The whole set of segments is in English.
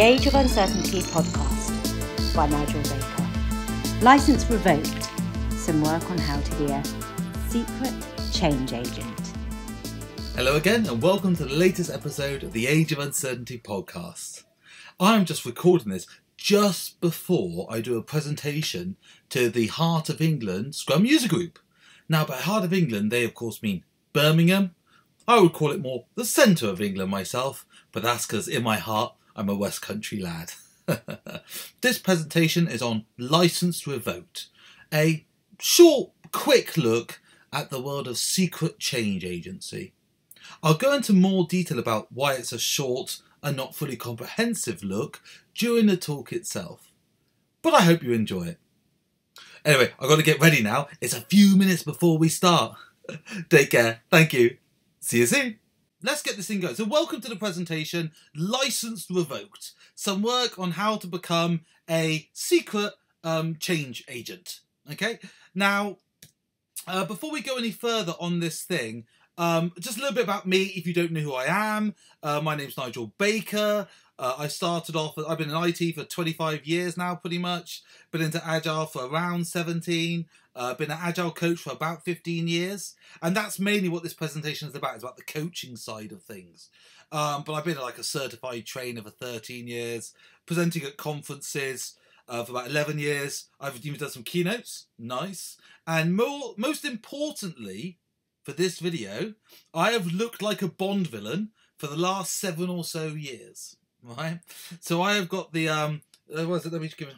The Age of Uncertainty podcast by Nigel Baker. License revoked. Some work on how to be a secret change agent. Hello again, and welcome to the latest episode of the Age of Uncertainty podcast. I'm just recording this just before I do a presentation to the Heart of England Scrum User Group. Now, by Heart of England, they of course mean Birmingham. I would call it more the centre of England myself, but that's because in my heart, I'm a West Country lad. this presentation is on License Revoked, a short, quick look at the world of secret change agency. I'll go into more detail about why it's a short and not fully comprehensive look during the talk itself. But I hope you enjoy it. Anyway, I've got to get ready now. It's a few minutes before we start. Take care. Thank you. See you soon. Let's get this thing going. So, welcome to the presentation Licensed Revoked. Some work on how to become a secret um, change agent. Okay, now, uh, before we go any further on this thing, um, just a little bit about me if you don't know who I am. Uh, my name's Nigel Baker. Uh, I started off, I've been in IT for 25 years now, pretty much. Been into Agile for around 17. Uh, been an Agile coach for about 15 years. And that's mainly what this presentation is about, it's about the coaching side of things. Um, but I've been like a certified trainer for 13 years, presenting at conferences uh, for about 11 years. I've even done some keynotes, nice. And more, most importantly, for this video, I have looked like a Bond villain for the last seven or so years right? So I have got the um, uh, it? Let me just give it.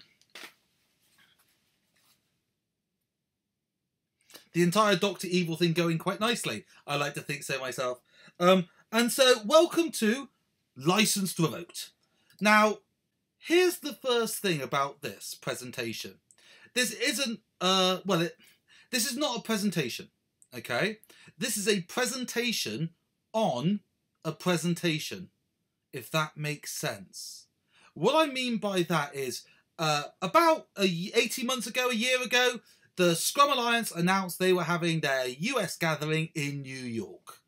The entire Doctor Evil thing going quite nicely. I like to think so myself. Um, and so welcome to Licensed Revoked. Now, here's the first thing about this presentation. This isn't uh well it this is not a presentation, okay? This is a presentation on a presentation if that makes sense. What I mean by that is, uh, about a, 18 months ago, a year ago, the Scrum Alliance announced they were having their US gathering in New York.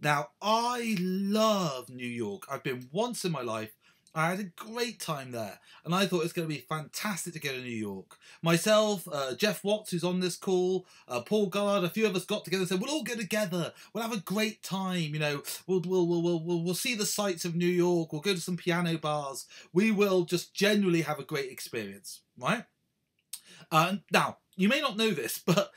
Now, I love New York. I've been once in my life I had a great time there, and I thought it's going to be fantastic to go to New York. Myself, uh, Jeff Watts, who's on this call, uh, Paul Gullard, a few of us got together and said, "We'll all get together. We'll have a great time. You know, we'll we'll we'll we'll we'll, see the sights of New York. We'll go to some piano bars. We will just genuinely have a great experience, right?" Uh, now, you may not know this, but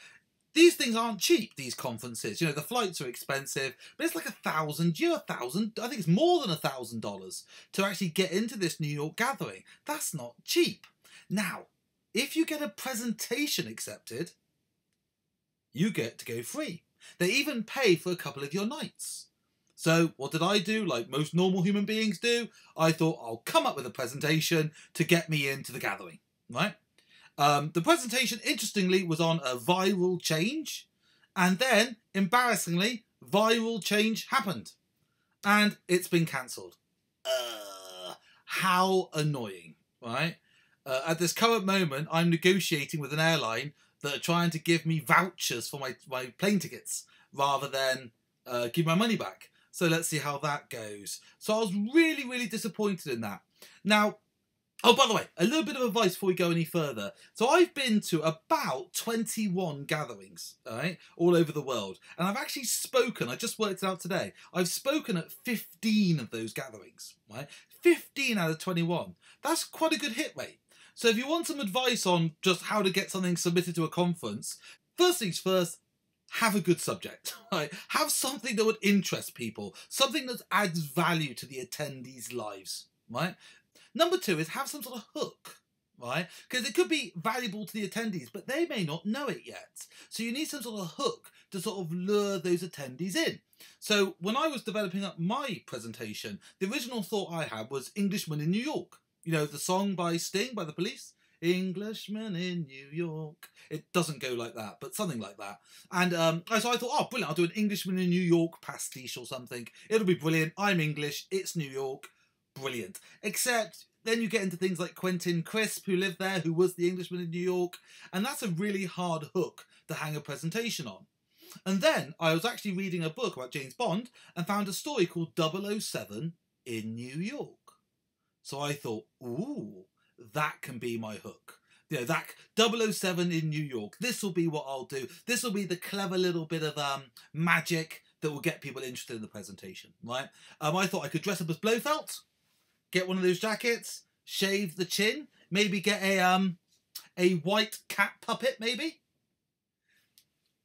these things aren't cheap, these conferences. You know, the flights are expensive, but it's like a thousand, you a thousand, I think it's more than a thousand dollars to actually get into this New York gathering. That's not cheap. Now, if you get a presentation accepted, you get to go free. They even pay for a couple of your nights. So, what did I do? Like most normal human beings do, I thought I'll come up with a presentation to get me into the gathering, right? Um, the presentation, interestingly, was on a viral change, and then, embarrassingly, viral change happened, and it's been cancelled. Uh, how annoying, right? Uh, at this current moment, I'm negotiating with an airline that are trying to give me vouchers for my, my plane tickets rather than uh, give my money back. So let's see how that goes. So I was really, really disappointed in that. Now, Oh, by the way, a little bit of advice before we go any further. So I've been to about 21 gatherings, all right, all over the world. And I've actually spoken, I just worked it out today, I've spoken at 15 of those gatherings, right? 15 out of 21. That's quite a good hit rate. So if you want some advice on just how to get something submitted to a conference, first things first, have a good subject, right? Have something that would interest people, something that adds value to the attendees' lives, right? Number two is have some sort of hook, right? Because it could be valuable to the attendees, but they may not know it yet. So you need some sort of hook to sort of lure those attendees in. So when I was developing up my presentation, the original thought I had was Englishman in New York. You know, the song by Sting by the police. Englishman in New York. It doesn't go like that, but something like that. And um, so I thought, oh, brilliant, I'll do an Englishman in New York pastiche or something. It'll be brilliant. I'm English, it's New York brilliant. Except then you get into things like Quentin Crisp, who lived there, who was the Englishman in New York, and that's a really hard hook to hang a presentation on. And then I was actually reading a book about James Bond and found a story called 007 in New York. So I thought, ooh, that can be my hook. You know, that 007 in New York. This will be what I'll do. This will be the clever little bit of um, magic that will get people interested in the presentation, right? Um, I thought I could dress up as Blofeld, get one of those jackets, shave the chin, maybe get a um a white cat puppet, maybe.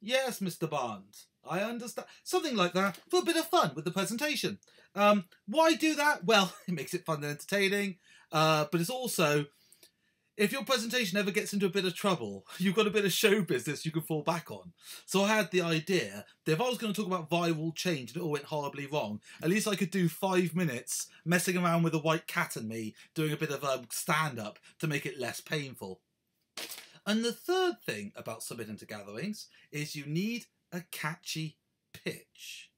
Yes, Mr. Barnes, I understand something like that for a bit of fun with the presentation. Um, why do that? Well, it makes it fun and entertaining, uh, but it's also if your presentation ever gets into a bit of trouble, you've got a bit of show business you can fall back on. So I had the idea that if I was going to talk about viral change and it all went horribly wrong, at least I could do five minutes messing around with a white cat and me, doing a bit of um, stand up to make it less painful. And the third thing about submitting to gatherings is you need a catchy pitch.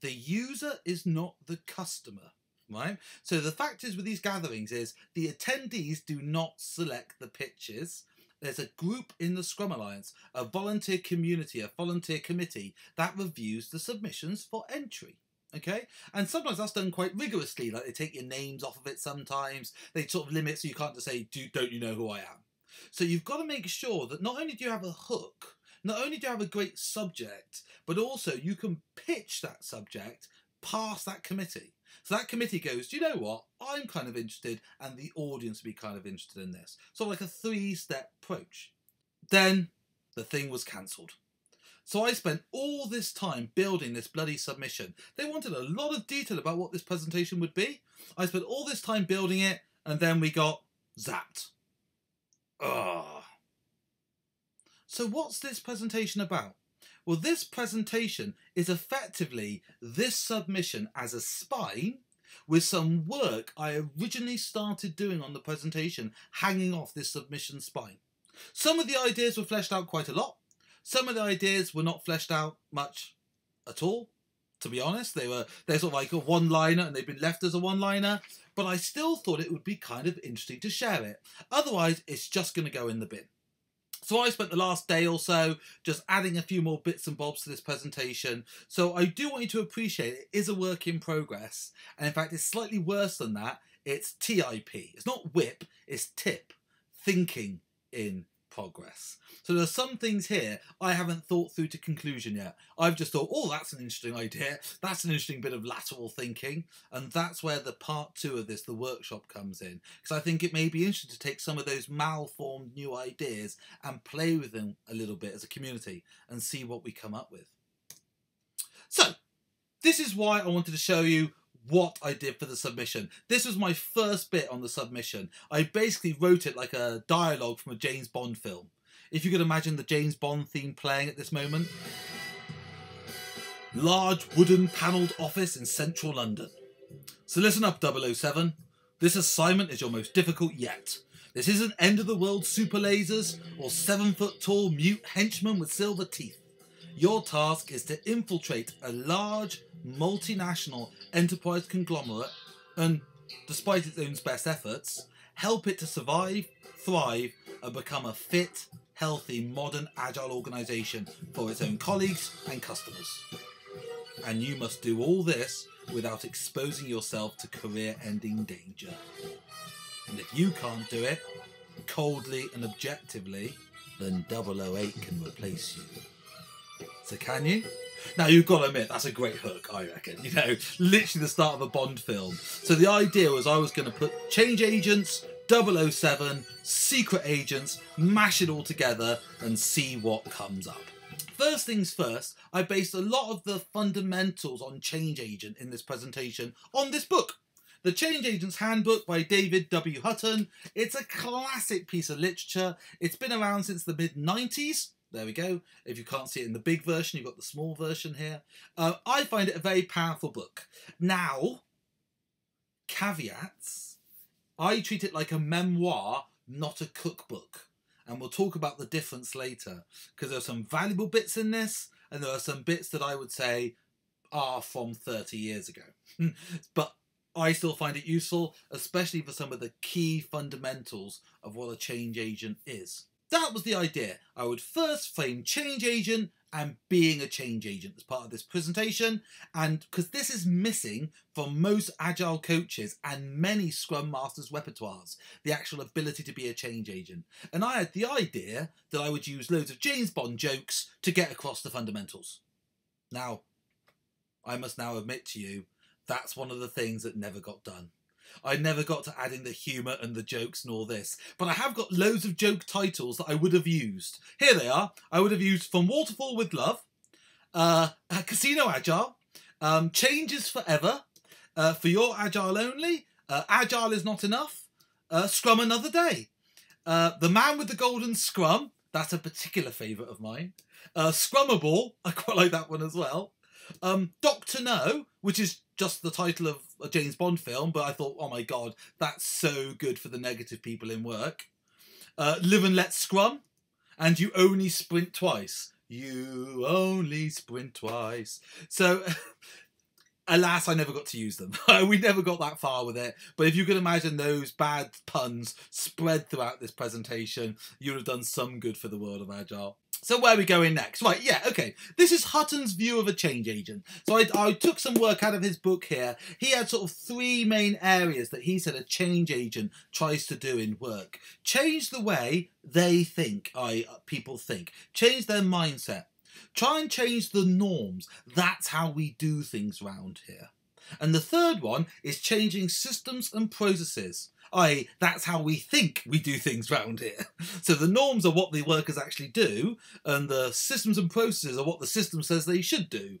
The user is not the customer right? So the fact is with these gatherings is the attendees do not select the pitches. There's a group in the Scrum Alliance, a volunteer community, a volunteer committee that reviews the submissions for entry. Okay, and sometimes that's done quite rigorously. Like they take your names off of it. Sometimes they sort of limit so you can't just say, Do, "Don't you know who I am?" So you've got to make sure that not only do you have a hook, not only do you have a great subject, but also you can pitch that subject past that committee. So that committee goes, do you know what? I'm kind of interested, and the audience will be kind of interested in this. So, like a three step approach. Then the thing was cancelled. So I spent all this time building this bloody submission. They wanted a lot of detail about what this presentation would be. I spent all this time building it, and then we got zapped. Ugh. So what's this presentation about? Well, this presentation is effectively this submission as a spine with some work I originally started doing on the presentation hanging off this submission spine. Some of the ideas were fleshed out quite a lot. Some of the ideas were not fleshed out much at all. To be honest, they were they're sort of like a one-liner and they've been left as a one-liner. But I still thought it would be kind of interesting to share it. Otherwise, it's just going to go in the bin. So I spent the last day or so just adding a few more bits and bobs to this presentation. So I do want you to appreciate it is a work in progress. And in fact, it's slightly worse than that. It's TIP. It's not whip, it's TIP. Thinking in progress. So there's some things here I haven't thought through to conclusion yet. I've just thought, oh, that's an interesting idea. That's an interesting bit of lateral thinking. And that's where the part two of this, the workshop, comes in. Because I think it may be interesting to take some of those malformed new ideas and play with them a little bit as a community and see what we come up with. So, this is why I wanted to show you what I did for the submission. This was my first bit on the submission. I basically wrote it like a dialogue from a James Bond film. If you could imagine the James Bond theme playing at this moment. Large wooden panelled office in central London. So listen up 007. This assignment is your most difficult yet. This isn't end of the world super lasers or seven foot tall mute henchmen with silver teeth. Your task is to infiltrate a large multinational enterprise conglomerate and, despite its own best efforts, help it to survive, thrive, and become a fit, healthy, modern, agile organisation for its own colleagues and customers. And you must do all this without exposing yourself to career ending danger. And if you can't do it, coldly and objectively, then 008 can replace you. So can you? Now you've got to admit that's a great hook, I reckon. You know, literally the start of a Bond film. So the idea was I was going to put change agents, 007, secret agents, mash it all together and see what comes up. First things first, I based a lot of the fundamentals on change agent in this presentation on this book. The Change Agent's Handbook by David W. Hutton. It's a classic piece of literature. It's been around since the mid 90s there we go. If you can't see it in the big version, you've got the small version here. Uh, I find it a very powerful book. Now, caveats. I treat it like a memoir, not a cookbook. And we'll talk about the difference later. Because there are some valuable bits in this, and there are some bits that I would say are from 30 years ago. but I still find it useful, especially for some of the key fundamentals of what a change agent is. That was the idea. I would first frame change agent and being a change agent as part of this presentation. And because this is missing from most agile coaches and many Scrum Masters repertoires, the actual ability to be a change agent. And I had the idea that I would use loads of James Bond jokes to get across the fundamentals. Now, I must now admit to you, that's one of the things that never got done. I never got to adding the humour and the jokes all this. But I have got loads of joke titles that I would have used. Here they are. I would have used From Waterfall with Love, uh, Casino Agile, um, Changes Forever, uh, For Your Agile Only, uh, Agile is Not Enough, uh, Scrum Another Day, uh, The Man with the Golden Scrum, that's a particular favourite of mine, uh, Scrummable, I quite like that one as well, um, Doctor No, which is just the title of a James Bond film, but I thought, oh my god, that's so good for the negative people in work. Uh, Live and Let Scrum, and you only sprint twice. You only sprint twice. So, alas, I never got to use them. we never got that far with it. But if you can imagine those bad puns spread throughout this presentation, you'd have done some good for the world of Agile. So where are we going next? Right, yeah, okay. This is Hutton's view of a change agent. So I, I, took some work out of his book here. He had sort of three main areas that he said a change agent tries to do in work. Change the way they think, I uh, people think. Change their mindset. Try and change the norms. That's how we do things around here. And the third one is changing systems and processes i.e., that's how we think we do things round here. So the norms are what the workers actually do, and the systems and processes are what the system says they should do.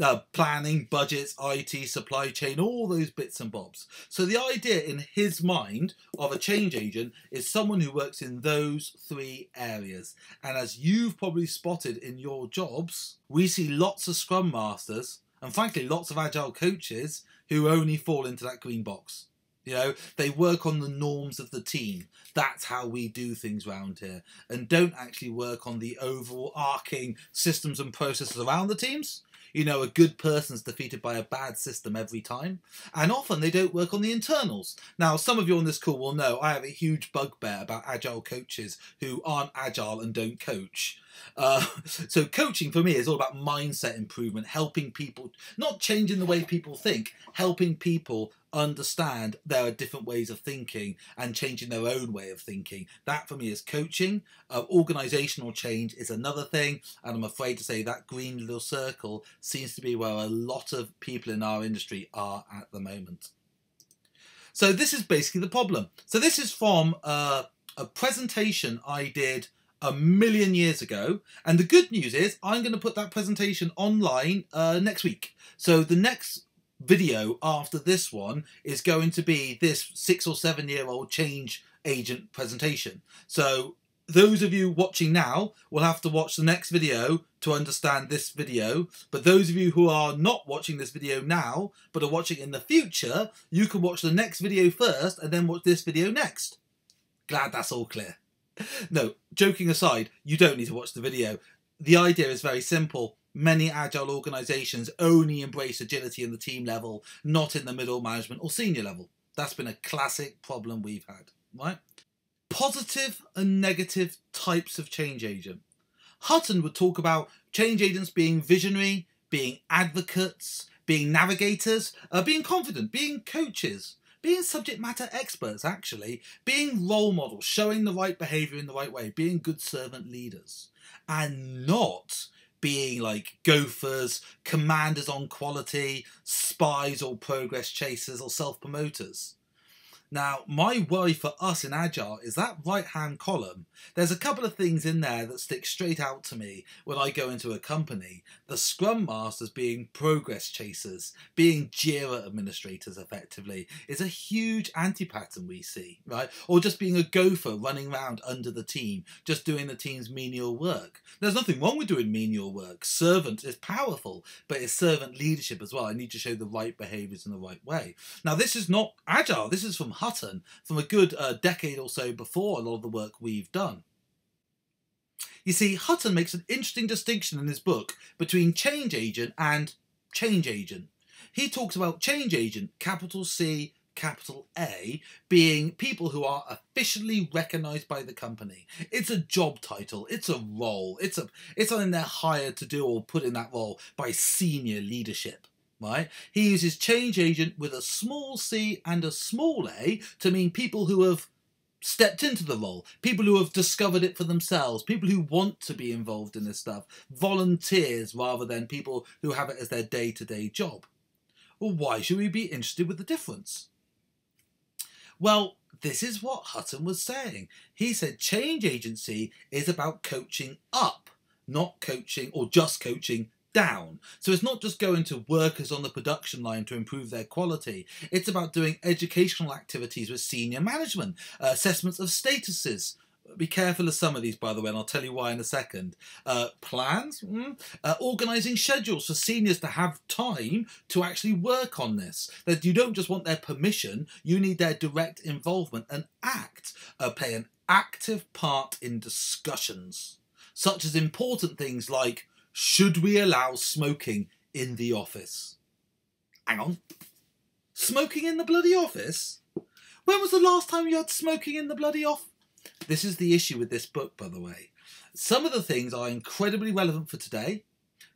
Uh, planning, budgets, IT, supply chain, all those bits and bobs. So the idea in his mind of a change agent is someone who works in those three areas. And as you've probably spotted in your jobs, we see lots of Scrum Masters and frankly lots of Agile coaches who only fall into that green box. You know, they work on the norms of the team. That's how we do things around here. And don't actually work on the overall arcing systems and processes around the teams. You know, a good person's defeated by a bad system every time. And often they don't work on the internals. Now, some of you on this call will know I have a huge bugbear about agile coaches who aren't agile and don't coach. Uh, so coaching for me is all about mindset improvement, helping people, not changing the way people think, helping people understand there are different ways of thinking and changing their own way of thinking. That for me is coaching. Uh, organizational change is another thing. And I'm afraid to say that green little circle seems to be where a lot of people in our industry are at the moment. So this is basically the problem. So this is from uh, a presentation I did a million years ago. And the good news is I'm going to put that presentation online uh, next week. So the next video after this one is going to be this six or seven year old change agent presentation. So those of you watching now will have to watch the next video to understand this video. But those of you who are not watching this video now, but are watching in the future, you can watch the next video first and then watch this video next. Glad that's all clear. no, joking aside, you don't need to watch the video. The idea is very simple. Many agile organizations only embrace agility in the team level, not in the middle management or senior level. That's been a classic problem we've had, right? Positive and negative types of change agent. Hutton would talk about change agents being visionary, being advocates, being navigators, uh, being confident, being coaches, being subject matter experts, actually, being role models, showing the right behavior in the right way, being good servant leaders, and not being like gophers, commanders on quality, spies or progress chasers or self promoters. Now, my worry for us in Agile is that right hand column. There's a couple of things in there that stick straight out to me when I go into a company. The Scrum Masters being progress chasers, being Jira administrators effectively, is a huge anti pattern we see, right? Or just being a gopher running around under the team, just doing the team's menial work. There's nothing wrong with doing menial work. Servant is powerful, but it's servant leadership as well. I need to show the right behaviors in the right way. Now, this is not Agile, this is from Hutton from a good uh, decade or so before a lot of the work we've done. You see, Hutton makes an interesting distinction in his book between change agent and change agent. He talks about change agent, capital C, capital A, being people who are officially recognized by the company. It's a job title, it's a role, it's a it's something they're hired to do or put in that role by senior leadership. Right? He uses change agent with a small c and a small a to mean people who have stepped into the role, people who have discovered it for themselves, people who want to be involved in this stuff, volunteers rather than people who have it as their day to day job. Well, why should we be interested with the difference? Well, this is what Hutton was saying. He said change agency is about coaching up, not coaching or just coaching down. So it's not just going to workers on the production line to improve their quality. It's about doing educational activities with senior management, uh, assessments of statuses. Be careful of some of these, by the way, and I'll tell you why in a second. Uh, plans, mm, uh, organising schedules for seniors to have time to actually work on this. That you don't just want their permission, you need their direct involvement and act, uh, play an active part in discussions, such as important things like should we allow smoking in the office? Hang on. Smoking in the bloody office? When was the last time you had smoking in the bloody off? This is the issue with this book, by the way. Some of the things are incredibly relevant for today.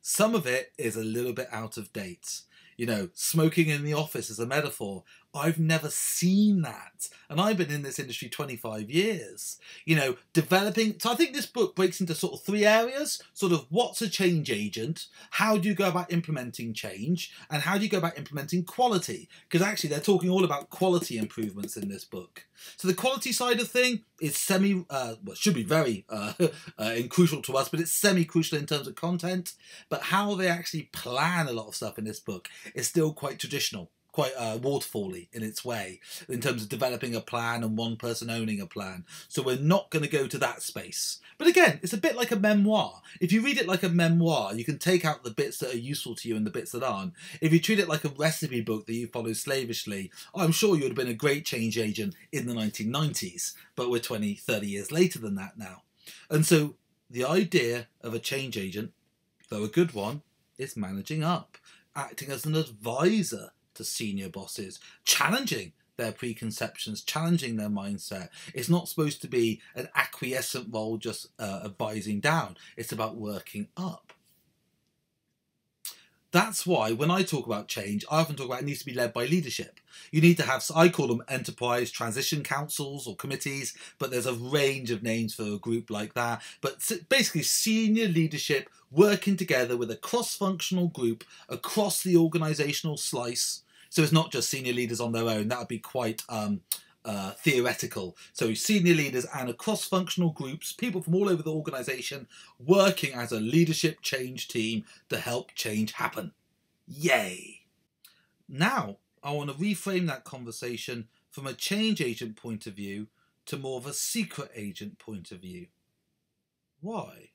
Some of it is a little bit out of date. You know, smoking in the office is a metaphor. I've never seen that. And I've been in this industry 25 years. You know, developing. So I think this book breaks into sort of three areas sort of what's a change agent, how do you go about implementing change, and how do you go about implementing quality? Because actually, they're talking all about quality improvements in this book. So the quality side of thing is semi, uh, well, should be very uh, uh, crucial to us, but it's semi crucial in terms of content. But how they actually plan a lot of stuff in this book is still quite traditional quite uh, waterfally in its way in terms of developing a plan and one person owning a plan. So we're not going to go to that space. But again, it's a bit like a memoir. If you read it like a memoir, you can take out the bits that are useful to you and the bits that aren't. If you treat it like a recipe book that you follow slavishly, I'm sure you would have been a great change agent in the 1990s, but we're 20, 30 years later than that now. And so the idea of a change agent, though a good one, is managing up, acting as an advisor to senior bosses, challenging their preconceptions, challenging their mindset. It's not supposed to be an acquiescent role just uh, advising down, it's about working up. That's why when I talk about change, I often talk about it needs to be led by leadership. You need to have, I call them enterprise transition councils or committees, but there's a range of names for a group like that. But basically, senior leadership working together with a cross functional group across the organizational slice so it's not just senior leaders on their own. That would be quite um, uh, theoretical. So senior leaders and across functional groups, people from all over the organisation, working as a leadership change team to help change happen. Yay! Now I want to reframe that conversation from a change agent point of view to more of a secret agent point of view. Why?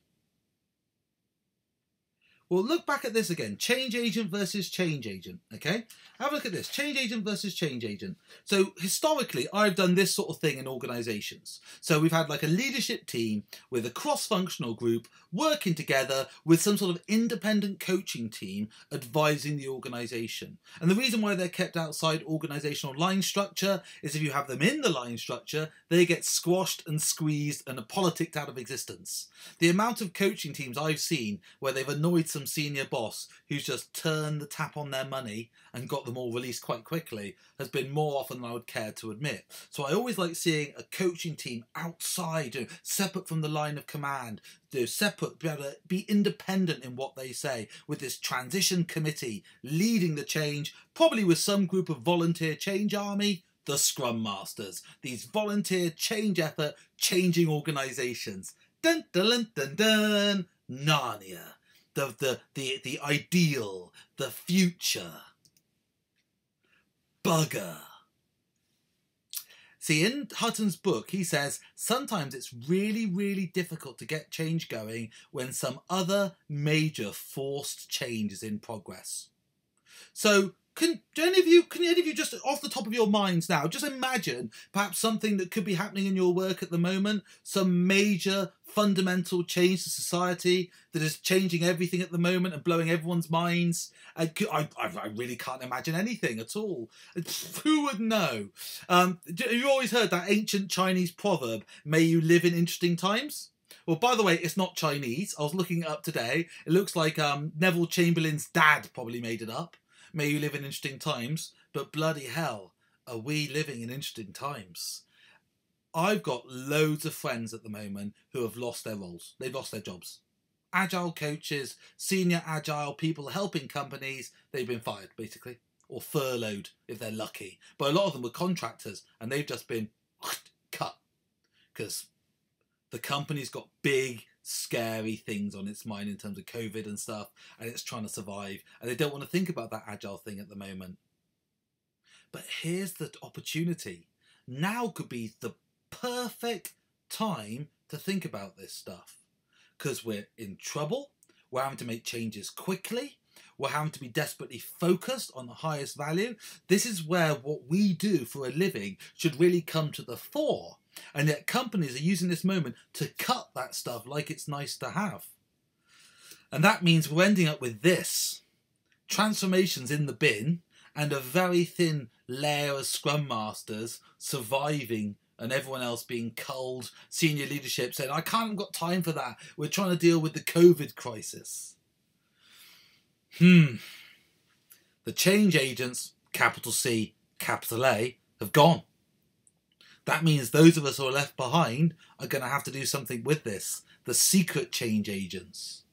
Well, look back at this again. Change agent versus change agent. Okay, have a look at this. Change agent versus change agent. So historically, I've done this sort of thing in organizations. So we've had like a leadership team with a cross-functional group working together with some sort of independent coaching team advising the organization. And the reason why they're kept outside organizational line structure is if you have them in the line structure, they get squashed and squeezed and politicked out of existence. The amount of coaching teams I've seen where they've annoyed some some senior boss who's just turned the tap on their money and got them all released quite quickly has been more often than I would care to admit. So I always like seeing a coaching team outside, you know, separate from the line of command, you know, separate, be able to be independent in what they say, with this transition committee leading the change, probably with some group of volunteer change army the Scrum Masters, these volunteer change effort changing organizations. Dun dun dun dun dun! Narnia the, the, the, the ideal, the future. Bugger. See, in Hutton's book, he says sometimes it's really, really difficult to get change going when some other major forced change is in progress. So can any of you can any of you just off the top of your minds now just imagine perhaps something that could be happening in your work at the moment some major fundamental change to society that is changing everything at the moment and blowing everyone's minds i, I, I really can't imagine anything at all who would know um, you always heard that ancient chinese proverb may you live in interesting times well, by the way, it's not Chinese. I was looking it up today. It looks like um, Neville Chamberlain's dad probably made it up. May you live in interesting times, but bloody hell, are we living in interesting times? I've got loads of friends at the moment who have lost their roles. They've lost their jobs. Agile coaches, senior agile people helping companies, they've been fired basically, or furloughed if they're lucky. But a lot of them were contractors and they've just been cut because the company's got big, scary things on its mind in terms of COVID and stuff, and it's trying to survive, and they don't want to think about that agile thing at the moment. But here's the opportunity. Now could be the perfect time to think about this stuff because we're in trouble, we're having to make changes quickly, we're having to be desperately focused on the highest value. This is where what we do for a living should really come to the fore and yet companies are using this moment to cut that stuff like it's nice to have. And that means we're ending up with this transformations in the bin and a very thin layer of scrum masters surviving and everyone else being culled, senior leadership saying, I can't got time for that. We're trying to deal with the COVID crisis. Hmm. The change agents, capital C, capital A, have gone that means those of us who are left behind are going to have to do something with this the secret change agents.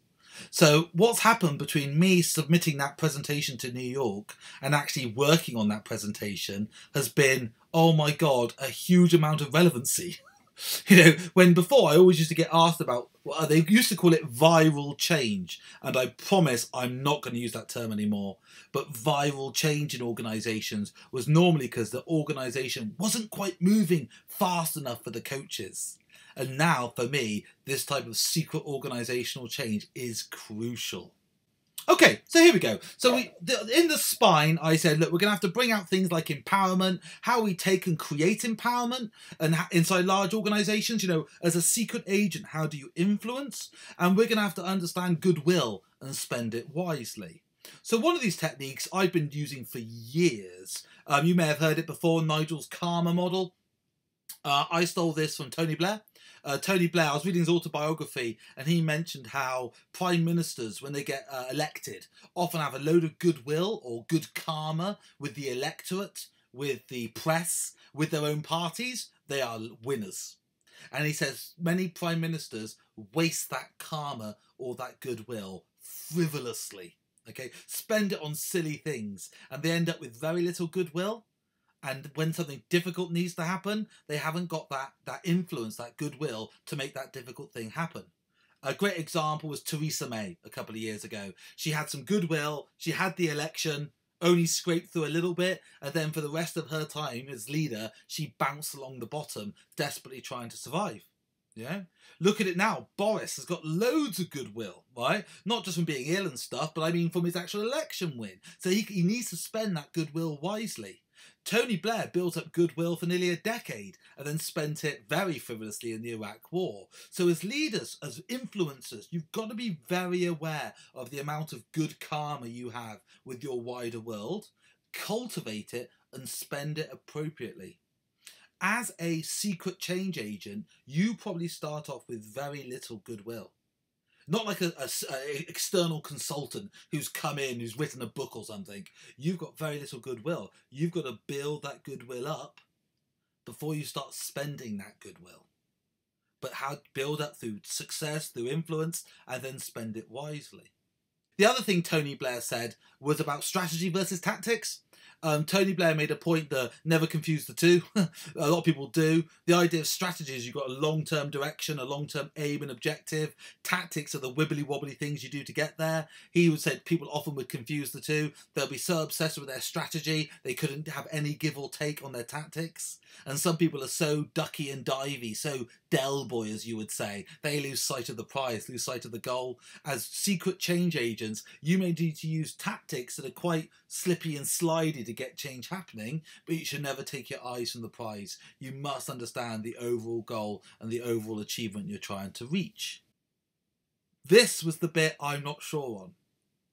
So, what's happened between me submitting that presentation to New York and actually working on that presentation has been, oh my god, a huge amount of relevancy. you know, when before I always used to get asked about, well, they used to call it viral change, and I promise I'm not going to use that term anymore. But viral change in organisations was normally because the organisation wasn't quite moving fast enough for the coaches. And now, for me, this type of secret organisational change is crucial. Okay, so here we go. So we in the spine, I said, look, we're going to have to bring out things like empowerment, how we take and create empowerment, and inside large organizations, you know, as a secret agent, how do you influence? And we're going to have to understand goodwill and spend it wisely. So one of these techniques I've been using for years. Um, you may have heard it before, Nigel's Karma model. Uh, I stole this from Tony Blair. Uh, Tony Blair, I was reading his autobiography, and he mentioned how prime ministers, when they get uh, elected, often have a load of goodwill or good karma with the electorate, with the press, with their own parties. They are winners. And he says many prime ministers waste that karma or that goodwill frivolously. Okay, spend it on silly things, and they end up with very little goodwill and when something difficult needs to happen, they haven't got that that influence, that goodwill to make that difficult thing happen. A great example was Theresa May a couple of years ago. She had some goodwill, she had the election, only scraped through a little bit, and then for the rest of her time as leader, she bounced along the bottom, desperately trying to survive. Yeah. Look at it now. Boris has got loads of goodwill, right? Not just from being ill and stuff, but I mean from his actual election win. So he, he needs to spend that goodwill wisely. Tony Blair built up goodwill for nearly a decade and then spent it very frivolously in the Iraq War. So, as leaders, as influencers, you've got to be very aware of the amount of good karma you have with your wider world, cultivate it, and spend it appropriately. As a secret change agent, you probably start off with very little goodwill not like a, a, a, external consultant who's come in who's written a book or something. You've got very little goodwill. You've got to build that goodwill up before you start spending that goodwill. But how build up through success through influence and then spend it wisely. The other thing tony blair said was about strategy versus tactics Um, Tony Blair made a point that never confuse the two. a lot of people do. The idea of strategy is you've got a long term direction, a long term aim and objective. Tactics are the wibbly wobbly things you do to get there. He would say people often would confuse the two. They'll be so obsessed with their strategy they couldn't have any give or take on their tactics. And some people are so ducky and divey, so Del Boy, as you would say, they lose sight of the prize, lose sight of the goal. As secret change agents, you may need to use tactics that are quite slippy and slidey to get change happening, but you should never take your eyes from the prize. You must understand the overall goal and the overall achievement you're trying to reach. This was the bit I'm not sure on.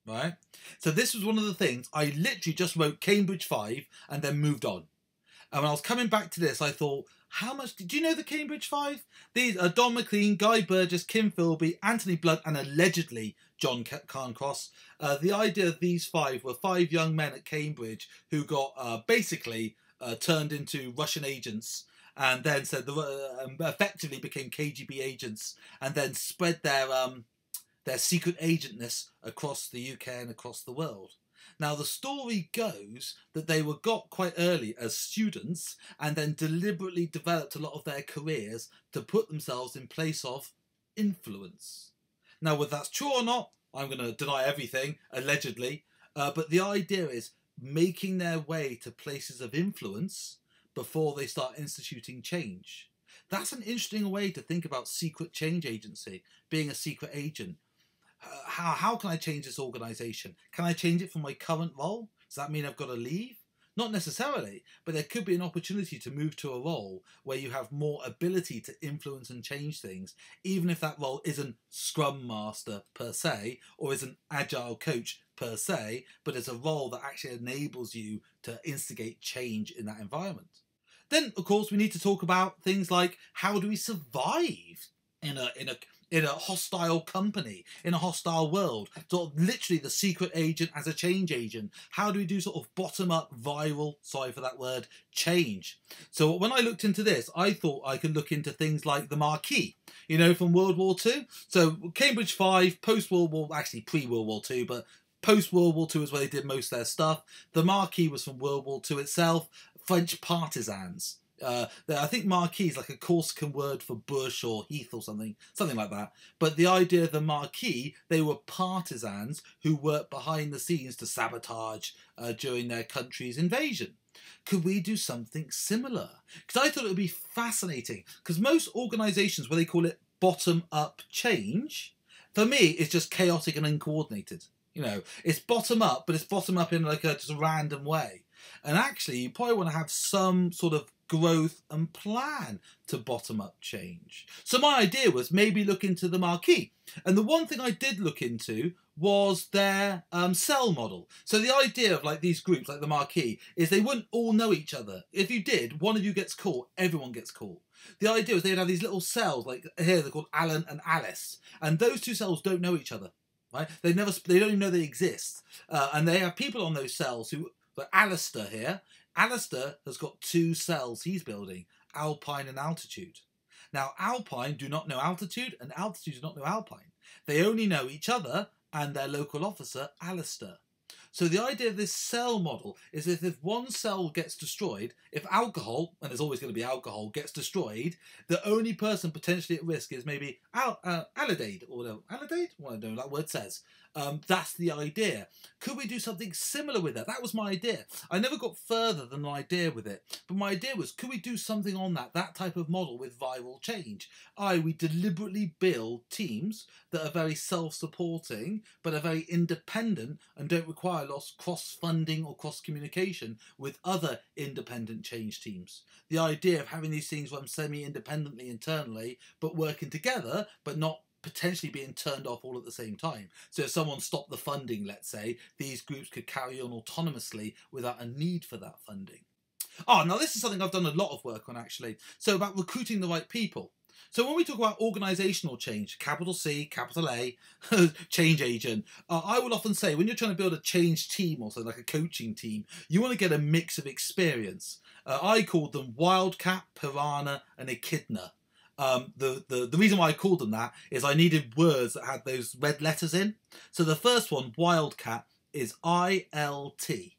Right? So, this was one of the things I literally just wrote Cambridge 5 and then moved on. And when I was coming back to this, I thought, how much did you know the Cambridge Five? These are Don Maclean, Guy Burgess, Kim Philby, Anthony Blunt, and allegedly John Cairncross. Uh, the idea of these five were five young men at Cambridge who got uh, basically uh, turned into Russian agents and then said the, uh, effectively became KGB agents and then spread their um, their secret agentness across the UK and across the world. Now, the story goes that they were got quite early as students and then deliberately developed a lot of their careers to put themselves in place of influence. Now, whether that's true or not, I'm going to deny everything, allegedly, uh, but the idea is making their way to places of influence before they start instituting change. That's an interesting way to think about secret change agency, being a secret agent how, how can I change this organization? Can I change it from my current role? Does that mean I've got to leave? Not necessarily, but there could be an opportunity to move to a role where you have more ability to influence and change things, even if that role isn't Scrum Master per se or isn't Agile Coach per se, but it's a role that actually enables you to instigate change in that environment. Then, of course, we need to talk about things like how do we survive in a in a in a hostile company, in a hostile world, of literally the secret agent as a change agent. How do we do sort of bottom up, viral, sorry for that word, change? So when I looked into this, I thought I could look into things like the Maquis, you know, from World War II. So Cambridge 5, post World War, actually pre World War II, but post World War II is where they did most of their stuff. The Maquis was from World War II itself, French partisans. Uh, I think maquis is like a Corsican word for bush or heath or something, something like that. But the idea of the maquis, they were partisans who worked behind the scenes to sabotage uh, during their country's invasion. Could we do something similar? Because I thought it would be fascinating. Because most organisations, where they call it bottom up change, for me, it's just chaotic and uncoordinated. You know, it's bottom up, but it's bottom up in like a just a random way. And actually, you probably want to have some sort of growth and plan to bottom up change. So my idea was maybe look into the maquis. And the one thing I did look into was their um, cell model. So the idea of like these groups, like the maquis, is they wouldn't all know each other. If you did, one of you gets caught, everyone gets caught. The idea was they'd have these little cells, like here they're called Alan and Alice, and those two cells don't know each other. Right? They never, they don't even know they exist, uh, and they have people on those cells who. But Alistair here Alistair has got two cells he's building, Alpine and Altitude. Now, Alpine do not know Altitude, and Altitude do not know Alpine. They only know each other and their local officer, Alistair. So the idea of this cell model is that if one cell gets destroyed, if alcohol, and there's always going to be alcohol, gets destroyed, the only person potentially at risk is maybe al- uh, alidade, or no, alidade? Well, I don't know what that word says. Um, that's the idea. Could we do something similar with that? That was my idea. I never got further than an idea with it. But my idea was, could we do something on that, that type of model with viral change? I, we deliberately build teams that are very self-supporting, but are very independent and don't require lots cross-funding or cross-communication with other independent change teams. The idea of having these things run semi-independently internally, but working together, but not potentially being turned off all at the same time. So if someone stopped the funding, let's say, these groups could carry on autonomously without a need for that funding. Oh, now this is something I've done a lot of work on actually. So about recruiting the right people. So when we talk about organizational change, capital C, capital A, change agent, uh, I will often say when you're trying to build a change team or like a coaching team, you want to get a mix of experience. Uh, I called them Wildcat, Piranha, and Echidna. Um, the, the, the reason why I called them that is I needed words that had those red letters in. So the first one, Wildcat, is I L T.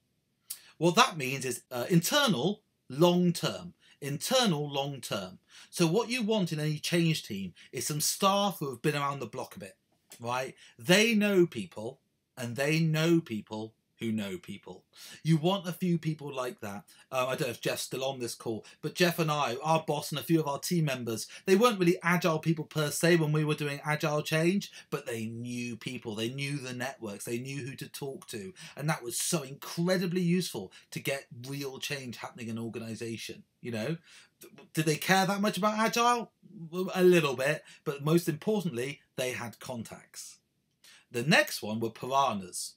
What that means is uh, internal, long term. Internal, long term. So what you want in any change team is some staff who have been around the block a bit, right? They know people, and they know people who know people. You want a few people like that. Um, I don't know if Jeff's still on this call, but Jeff and I, our boss, and a few of our team members, they weren't really agile people per se when we were doing agile change, but they knew people. They knew the networks. They knew who to talk to. And that was so incredibly useful to get real change happening in an organization. You know, did they care that much about agile? A little bit, but most importantly, they had contacts. The next one were piranhas.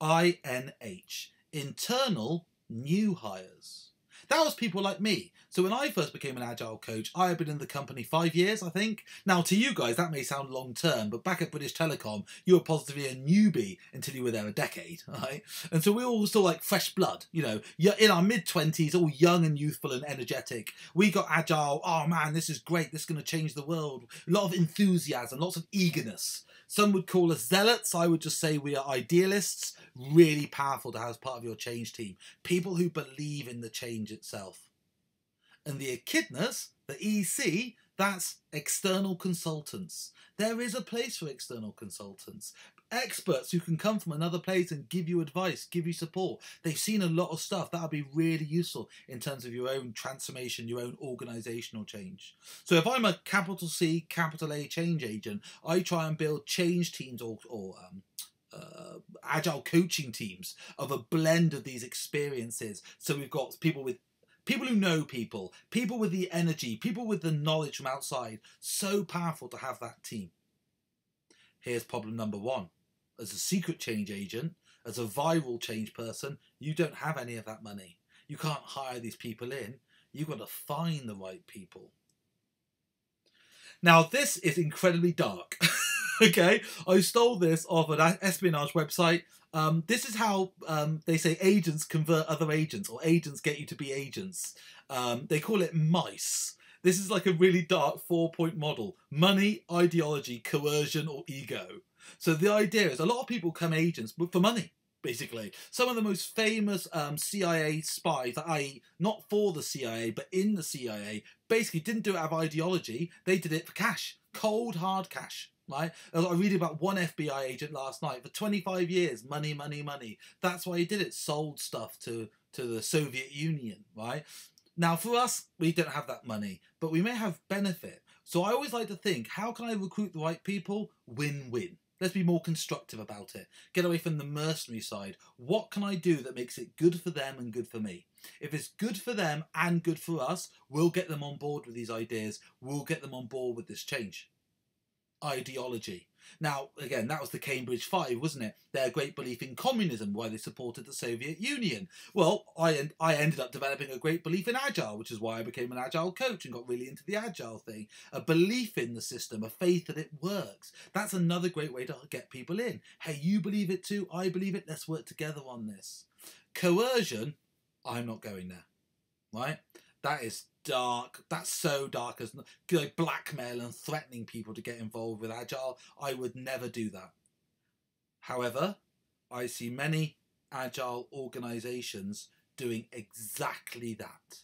INH, internal new hires. That was people like me. So when I first became an agile coach, I had been in the company five years, I think. Now, to you guys, that may sound long term, but back at British Telecom, you were positively a newbie until you were there a decade, right? And so we were all still like fresh blood, you know, in our mid 20s, all young and youthful and energetic. We got agile. Oh man, this is great. This is going to change the world. A lot of enthusiasm, lots of eagerness. Some would call us zealots. I would just say we are idealists. Really powerful to have as part of your change team. People who believe in the change itself. And the echidnas, the EC, that's external consultants. There is a place for external consultants experts who can come from another place and give you advice, give you support. They've seen a lot of stuff that would be really useful in terms of your own transformation, your own organizational change. So if I'm a capital C, capital A change agent, I try and build change teams or, or um, uh, agile coaching teams of a blend of these experiences. So we've got people with people who know people, people with the energy, people with the knowledge from outside. So powerful to have that team. Here's problem number one as a secret change agent, as a viral change person, you don't have any of that money. You can't hire these people in. You've got to find the right people. Now, this is incredibly dark. okay, I stole this off an espionage website. Um, this is how um, they say agents convert other agents, or agents get you to be agents. Um, they call it mice. This is like a really dark four point model money, ideology, coercion, or ego. So the idea is a lot of people come agents for money, basically. Some of the most famous um, CIA spies, i.e., not for the CIA, but in the CIA, basically didn't do it out of ideology. They did it for cash, cold, hard cash. Right, I read about one FBI agent last night for 25 years, money, money, money. That's why he did it. Sold stuff to to the Soviet Union. Right now, for us, we don't have that money, but we may have benefit. So I always like to think, how can I recruit the right people? Win-win. Let's be more constructive about it. Get away from the mercenary side. What can I do that makes it good for them and good for me? If it's good for them and good for us, we'll get them on board with these ideas. We'll get them on board with this change. Ideology. Now, again, that was the Cambridge Five, wasn't it? Their great belief in communism, why they supported the Soviet Union. Well, I I ended up developing a great belief in agile, which is why I became an agile coach and got really into the agile thing. A belief in the system, a faith that it works. That's another great way to get people in. Hey, you believe it too. I believe it. Let's work together on this. Coercion. I'm not going there. Right? That is dark. That's so dark as like blackmail and threatening people to get involved with agile. I would never do that. However, I see many agile organizations doing exactly that.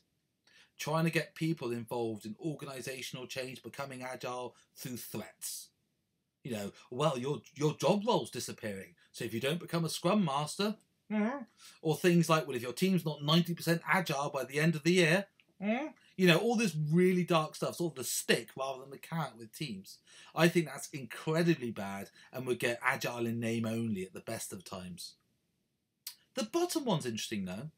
Trying to get people involved in organizational change, becoming agile through threats. You know, well, your your job role's disappearing. So if you don't become a scrum master, mm-hmm. or things like, well, if your team's not 90% agile by the end of the year, mm-hmm. You know, all this really dark stuff, sort of the stick rather than the carrot with teams. I think that's incredibly bad and would get agile in name only at the best of times. The bottom one's interesting though.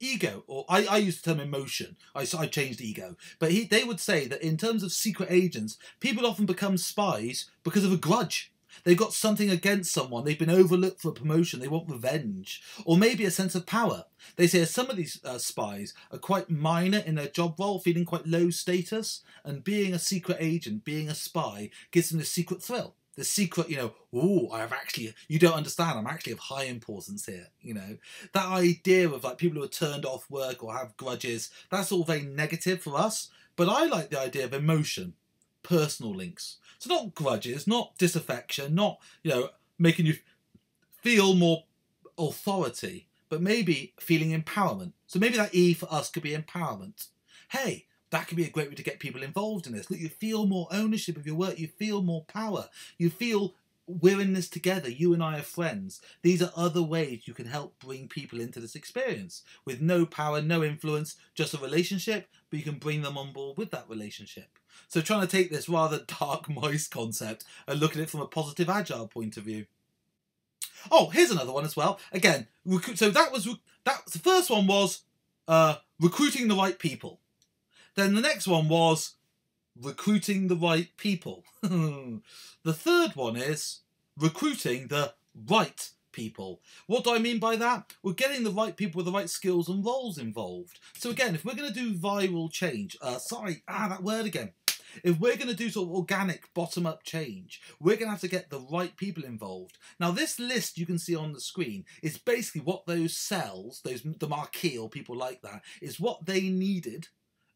Ego, or I, I use the term emotion. I, I changed ego. But he, they would say that in terms of secret agents, people often become spies because of a grudge. They've got something against someone. They've been overlooked for a promotion. They want revenge. Or maybe a sense of power. They say some of these uh, spies are quite minor in their job role, feeling quite low status. And being a secret agent, being a spy, gives them the secret thrill. The secret, you know, oh, I've actually, you don't understand, I'm actually of high importance here, you know. That idea of like people who are turned off work or have grudges, that's all very negative for us. But I like the idea of emotion, personal links so not grudges, not disaffection, not you know making you feel more authority, but maybe feeling empowerment. So maybe that E for us could be empowerment. Hey, that could be a great way to get people involved in this. Look, you feel more ownership of your work. You feel more power. You feel we're in this together. You and I are friends. These are other ways you can help bring people into this experience with no power, no influence, just a relationship, but you can bring them on board with that relationship. So trying to take this rather dark mice concept and look at it from a positive agile point of view. Oh, here's another one as well. Again. So that was that. The first one was uh, recruiting the right people. Then the next one was recruiting the right people. the third one is recruiting the right people. What do I mean by that? We're getting the right people with the right skills and roles involved. So again, if we're going to do viral change, uh, sorry, ah, that word again. If we're going to do sort of organic bottom up change, we're going to have to get the right people involved. Now, this list you can see on the screen is basically what those cells, those the maquis or people like that, is what they needed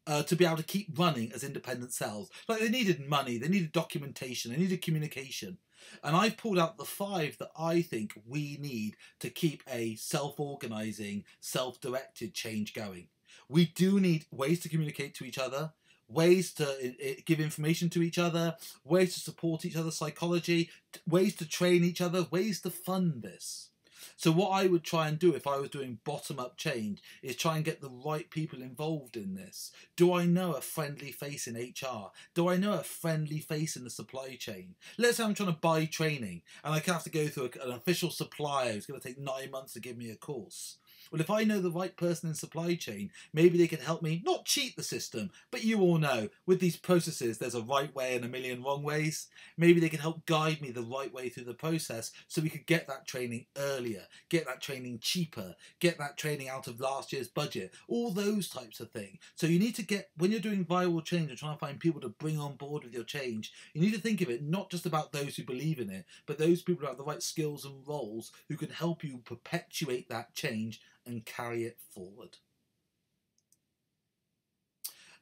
uh, to be able to keep running as independent cells. Like they needed money, they needed documentation, they needed communication. And I've pulled out the five that I think we need to keep a self organizing, self directed change going. We do need ways to communicate to each other, ways to eh, eh, give information to each other, ways to support each other's psychology, ways to train each other, ways to fund this. So what I would try and do if I was doing bottom up change is try and get the right people involved in this. Do I know a friendly face in HR? Do I know a friendly face in the supply chain? Let's say I'm trying to buy training and I have to go through an official supplier who's going to take nine months to give me a course. Well, if I know the right person in supply chain, maybe they can help me not cheat the system, but you all know with these processes, there's a right way and a million wrong ways. Maybe they can help guide me the right way through the process so we could get that training earlier, get that training cheaper, get that training out of last year's budget, all those types of things. So you need to get, when you're doing viral change and trying to find people to bring on board with your change, you need to think of it not just about those who believe in it, but those people who have the right skills and roles who can help you perpetuate that change and carry it forward.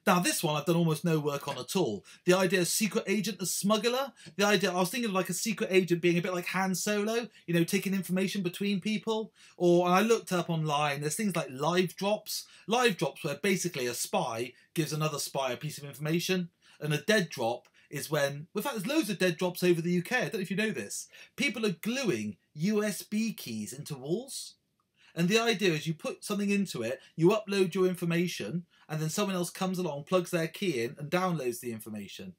Now, this one I've done almost no work on at all. The idea of secret agent as smuggler. The idea, I was thinking of like a secret agent being a bit like Han Solo, you know, taking information between people. Or, I looked up online, there's things like live drops. Live drops where basically a spy gives another spy a piece of information. And a dead drop is when, in fact, there's loads of dead drops over the UK. I don't know if you know this. People are gluing USB keys into walls. And the idea is you put something into it, you upload your information, and then someone else comes along, plugs their key in, and downloads the information.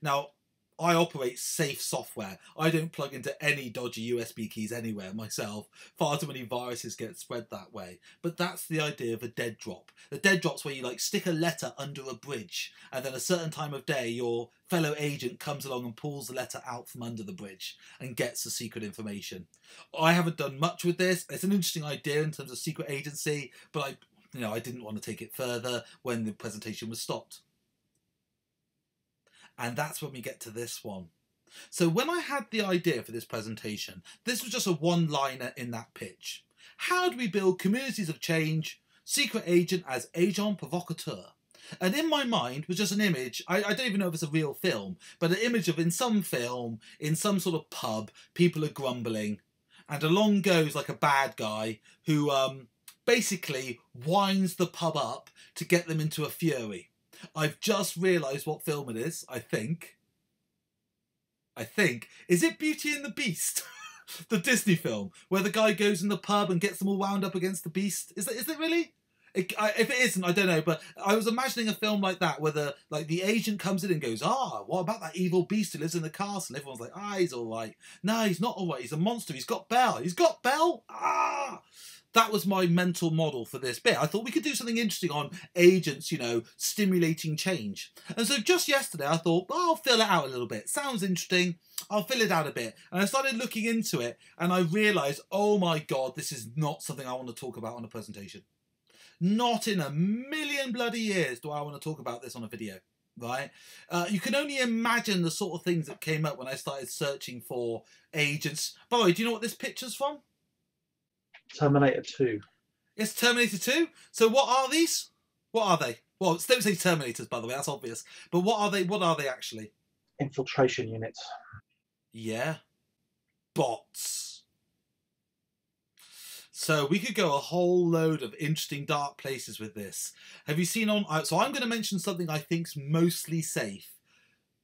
Now, I operate safe software. I don't plug into any dodgy USB keys anywhere myself. Far too many viruses get spread that way. But that's the idea of a dead drop. The dead drop's where you like stick a letter under a bridge, and then a certain time of day, your fellow agent comes along and pulls the letter out from under the bridge and gets the secret information. I haven't done much with this. It's an interesting idea in terms of secret agency, but I, you know, I didn't want to take it further when the presentation was stopped. And that's when we get to this one. So when I had the idea for this presentation, this was just a one-liner in that pitch. How do we build communities of change? Secret agent as agent provocateur. And in my mind was just an image, I, I, don't even know if it's a real film, but an image of in some film, in some sort of pub, people are grumbling, and along goes like a bad guy who um, basically winds the pub up to get them into a fury. I've just realised what film it is, I think. I think. Is it Beauty and the Beast? the Disney film, where the guy goes in the pub and gets them all wound up against the beast. Is it, is it really? It, I, if it isn't, I don't know. But I was imagining a film like that, where the like the agent comes in and goes, "Ah, what about that evil beast who lives in the castle?" Everyone's like, "Ah, he's all right." No, he's not all right. He's a monster. He's got Belle. He's got Belle. Ah that was my mental model for this bit. I thought we could do something interesting on agents, you know, stimulating change. And so just yesterday, I thought, I'll fill it out a little bit. Sounds interesting. I'll fill it out a bit. And I started looking into it and I realized, oh my God, this is not something I want to talk about on a presentation. Not in a million bloody years do I want to talk about this on a video right? Uh, you can only imagine the sort of things that came up when I started searching for agents. By the way, do you know what this picture's from? Terminator 2. It's Terminator 2. So what are these? What are they? Well, don't say Terminators, by the way. That's obvious. But what are they? What are they actually? Infiltration units. Yeah. Bots. So we could go a whole load of interesting dark places with this. Have you seen on? uh, So I'm going to mention something I think's mostly safe.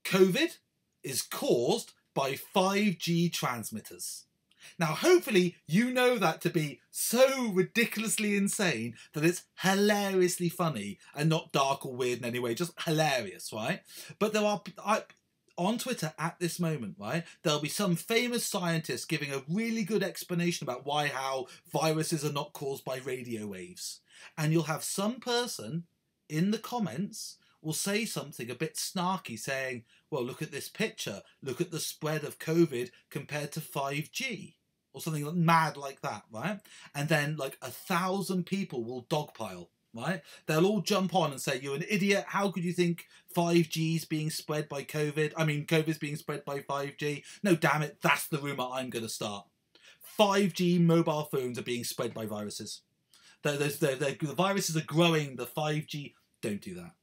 COVID is caused by 5G transmitters. Now, hopefully, you know that to be so ridiculously insane that it's hilariously funny and not dark or weird in any way, just hilarious, right? But there are, I, on Twitter at this moment, right, there'll be some famous scientist giving a really good explanation about why, how viruses are not caused by radio waves. And you'll have some person in the comments will say something a bit snarky saying, well, look at this picture, look at the spread of COVID compared to 5G. Or something mad like that, right? And then like a thousand people will dogpile, right? They'll all jump on and say, You're an idiot. How could you think 5G is being spread by COVID? I mean, COVID's being spread by 5G. No, damn it, that's the rumour I'm going to start. 5G mobile phones are being spread by viruses. The, the, the, the viruses are growing, the 5G. Don't do that.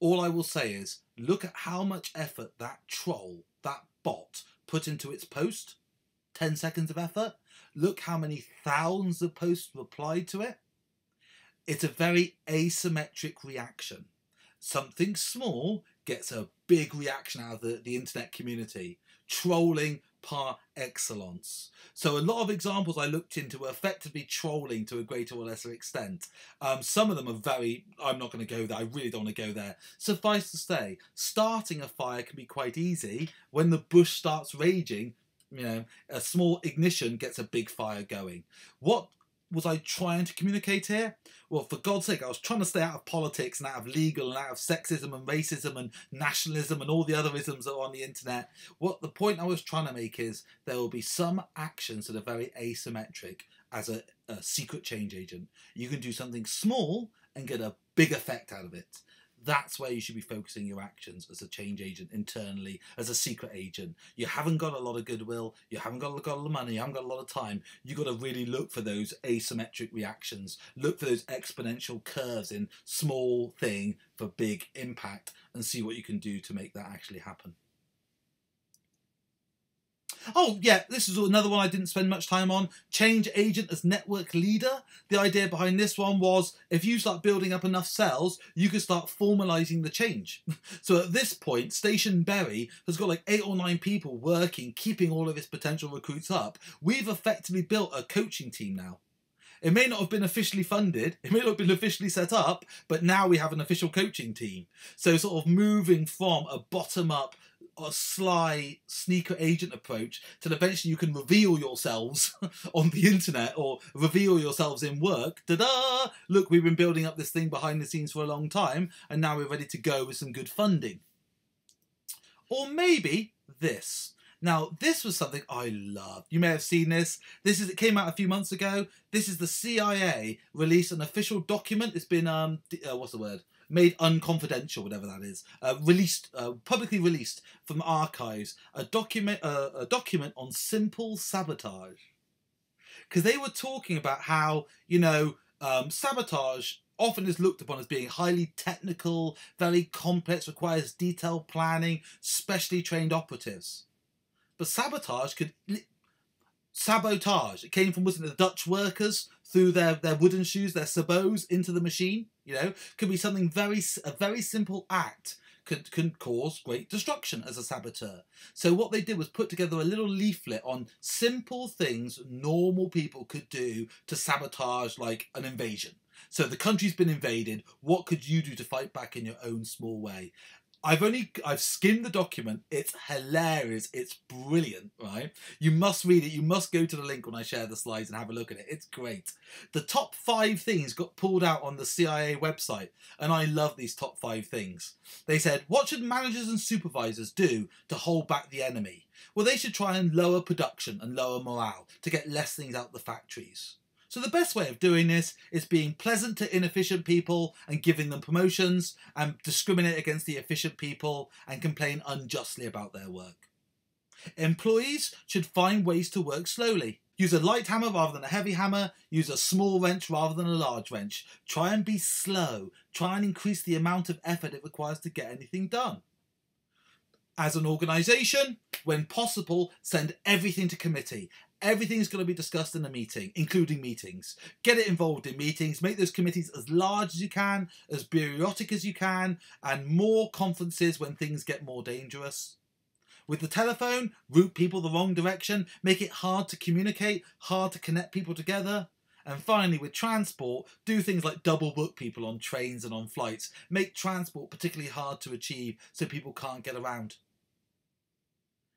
All I will say is look at how much effort that troll, that bot, put into its post. 10 seconds of effort. Look how many thousands of posts replied to it. It's a very asymmetric reaction. Something small gets a big reaction out of the, the internet community. Trolling par excellence. So a lot of examples I looked into were effectively trolling to a greater or lesser extent. Um, some of them are very. I'm not going to go there. I really don't want to go there. Suffice to say, starting a fire can be quite easy. When the bush starts raging, you know, a small ignition gets a big fire going. What was I trying to communicate here? Well, for God's sake, I was trying to stay out of politics and out of legal and out of sexism and racism and nationalism and all the other isms that are on the internet. What the point I was trying to make is there will be some actions that are very asymmetric as a, a secret change agent. You can do something small and get a big effect out of it. That's where you should be focusing your actions as a change agent internally, as a secret agent. You haven't got a lot of goodwill, you haven't got, a lot of money, you haven't got a lot of time. You've got to really look for those asymmetric reactions, look for those exponential curves in small thing for big impact, and see what you can do to make that actually happen. Oh, yeah, this is another one I didn't spend much time on. Change agent as network leader. The idea behind this one was if you start building up enough cells, you could start formalizing the change. so at this point, Station Berry has got like eight or nine people working, keeping all of its potential recruits up. We've effectively built a coaching team now. It may not have been officially funded, it may not have been officially set up, but now we have an official coaching team. So, sort of moving from a bottom up, a sly sneaker agent approach till eventually you can reveal yourselves on the internet or reveal yourselves in work. Da da! Look, we've been building up this thing behind the scenes for a long time, and now we're ready to go with some good funding. Or maybe this. Now, this was something I loved. You may have seen this. This is it came out a few months ago. This is the CIA released an official document. It's been um uh, what's the word? Made unconfidential, whatever that is. Uh, released, uh, publicly released from archives. A document, uh, a document on simple sabotage. Because they were talking about how you know um, sabotage often is looked upon as being highly technical, very complex, requires detailed planning, specially trained operatives. But sabotage could sabotage. It came from wasn't it the Dutch workers through their, their wooden shoes, their sabots into the machine. You know, could be something very a very simple act could can cause great destruction as a saboteur. So what they did was put together a little leaflet on simple things normal people could do to sabotage like an invasion. So the country's been invaded. What could you do to fight back in your own small way? I've only I've skimmed the document. It's hilarious. It's brilliant, right? You must read it. You must go to the link when I share the slides and have a look at it. It's great. The top five things got pulled out on the CIA website, and I love these top five things. They said, "What should managers and supervisors do to hold back the enemy?" Well, they should try and lower production and lower morale to get less things out the factories. So the best way of doing this is being pleasant to inefficient people and giving them promotions and discriminate against the efficient people and complain unjustly about their work. Employees should find ways to work slowly. Use a light hammer rather than a heavy hammer. Use a small wrench rather than a large wrench. Try and be slow. Try and increase the amount of effort it requires to get anything done. As an organisation, when possible, send everything to committee. Everything's going to be discussed in a meeting, including meetings. Get it involved in meetings. Make those committees as large as you can, as bureaucratic as you can, and more conferences when things get more dangerous. With the telephone, route people the wrong direction, make it hard to communicate, hard to connect people together. And finally, with transport, do things like double book people on trains and on flights. Make transport particularly hard to achieve so people can't get around.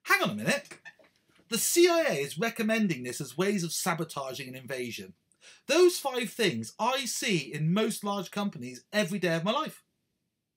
Hang on a minute. The CIA is recommending this as ways of sabotaging an invasion. Those five things I see in most large companies every day of my life.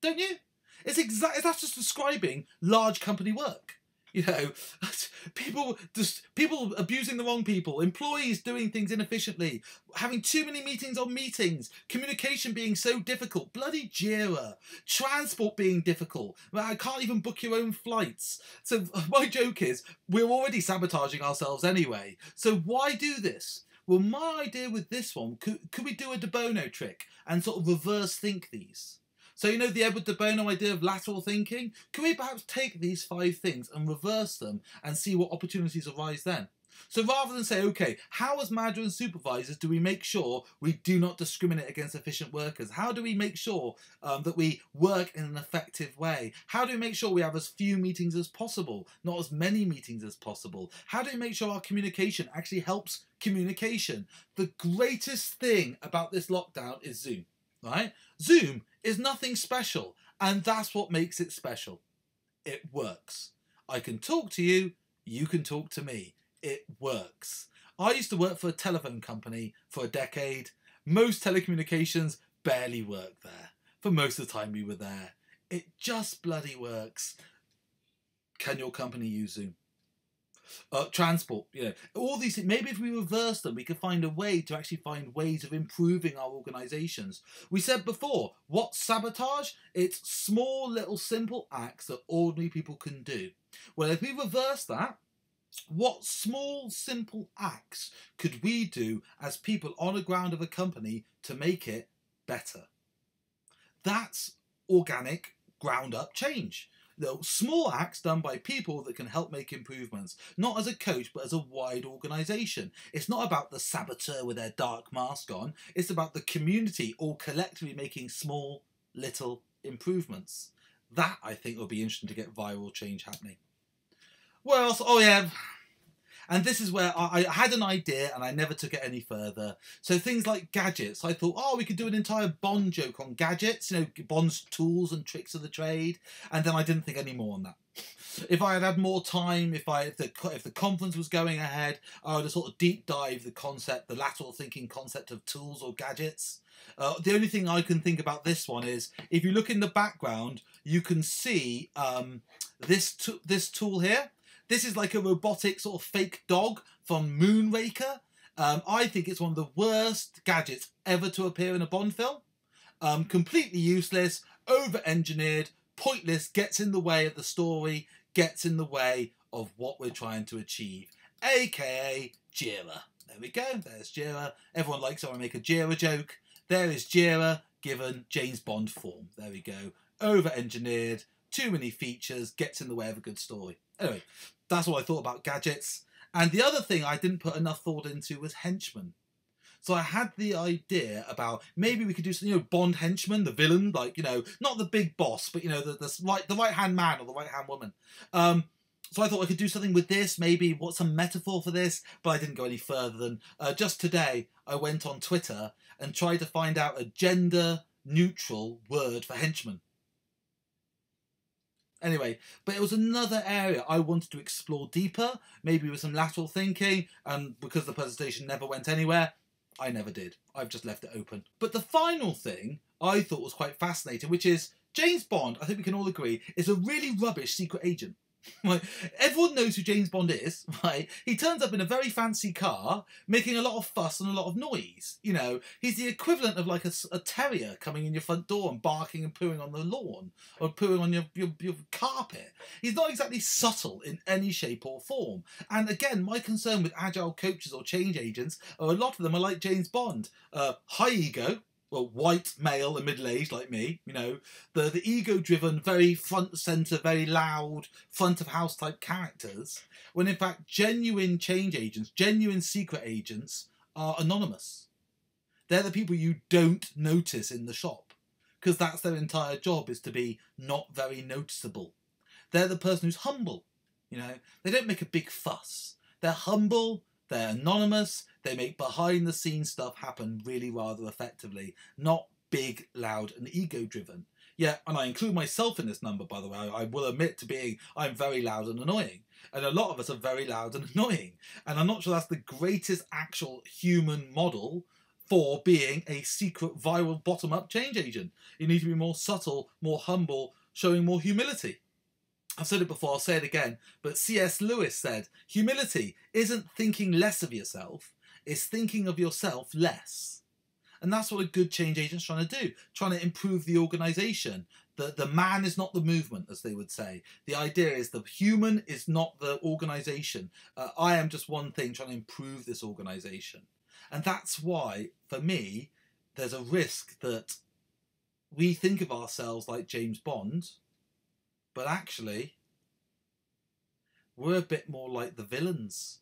Don't you? It's exactly that's just describing large company work. You know, people just people abusing the wrong people, employees doing things inefficiently, having too many meetings on meetings, communication being so difficult, bloody Jira, transport being difficult. I can't even book your own flights. So my joke is we're already sabotaging ourselves anyway. So why do this? Well, my idea with this one, could, could we do a De Bono trick and sort of reverse think these? So, you know, the Edward de Bono idea of lateral thinking? Can we perhaps take these five things and reverse them and see what opportunities arise then? So rather than say, okay, how as manager and supervisors do we make sure we do not discriminate against efficient workers? How do we make sure um, that we work in an effective way? How do we make sure we have as few meetings as possible, not as many meetings as possible? How do we make sure our communication actually helps communication? The greatest thing about this lockdown is Zoom, right? Zoom is nothing special, and that's what makes it special. It works. I can talk to you, you can talk to me. It works. I used to work for a telephone company for a decade. Most telecommunications barely work there. For most of the time we were there. It just bloody works. Can your company use Zoom? Uh, transport, you know, all these. Maybe if we reverse them, we could find a way to actually find ways of improving our organisations. We said before, what sabotage? It's small, little, simple acts that ordinary people can do. Well, if we reverse that, what small, simple acts could we do as people on the ground of a company to make it better? That's organic, ground up change small acts done by people that can help make improvements, not as a coach, but as a wide organisation. It's not about the saboteur with their dark mask on, it's about the community all collectively making small, little improvements. That, I think, will be interesting to get viral change happening. Well, oh yeah, and this is where I, I, had an idea and I never took it any further. So things like gadgets, I thought, oh, we could do an entire Bond joke on gadgets, you know, Bond's tools and tricks of the trade. And then I didn't think any more on that. If I had had more time, if I if the if the conference was going ahead, I would have sort of deep dive the concept, the lateral thinking concept of tools or gadgets. Uh, the only thing I can think about this one is if you look in the background, you can see um, this this tool here. This is like a robotic sort of fake dog from Moonraker. Um, I think it's one of the worst gadgets ever to appear in a Bond film. Um, completely useless, over-engineered, pointless, gets in the way of the story, gets in the way of what we're trying to achieve, aka Jira. There we go, there's Jira. Everyone likes when I make a Jira joke. There is Jira given James Bond form. There we go. Over-engineered, too many features, gets in the way of a good story. Anyway, that's what I thought about gadgets. And the other thing I didn't put enough thought into was henchmen. So I had the idea about maybe we could do some, you know, Bond henchman, the villain, like you know, not the big boss, but you know, the, the right the right hand man or the right hand woman. Um, so I thought I could do something with this, maybe what's some metaphor for this, but I didn't go any further than uh, just today. I went on Twitter and tried to find out a gender neutral word for henchman. Anyway, but it was another area I wanted to explore deeper, maybe with some lateral thinking, and because the presentation never went anywhere, I never did. I've just left it open. But the final thing I thought was quite fascinating, which is James Bond, I think we can all agree, is a really rubbish secret agent. Like, everyone knows who James Bond is, right? He turns up in a very fancy car, making a lot of fuss and a lot of noise. You know, he's the equivalent of like a, a terrier coming in your front door and barking and pooing on the lawn or pooing on your, your, your carpet. He's not exactly subtle in any shape or form. And again, my concern with agile coaches or change agents are a lot of them are like James Bond. Uh, high ego, well, white male and middle aged like me, you know, the the ego driven, very front center, very loud, front of house type characters, when in fact genuine change agents, genuine secret agents are anonymous. They're the people you don't notice in the shop because that's their entire job is to be not very noticeable. They're the person who's humble. You know, they don't make a big fuss. They're humble, they're anonymous, they make behind the scenes stuff happen really rather effectively, not big, loud, and ego driven. Yeah, and I include myself in this number, by the way. I, I will admit to being I'm very loud and annoying. And a lot of us are very loud and annoying. And I'm not sure that's the greatest actual human model for being a secret viral bottom up change agent. You need to be more subtle, more humble, showing more humility. I've said it before, I'll say it again, but C.S. Lewis said humility isn't thinking less of yourself, it's thinking of yourself less. And that's what a good change agent's trying to do, trying to improve the organization. The, the man is not the movement, as they would say. The idea is the human is not the organization. Uh, I am just one thing trying to improve this organization. And that's why, for me, there's a risk that we think of ourselves like James Bond, but actually, we're a bit more like the villains.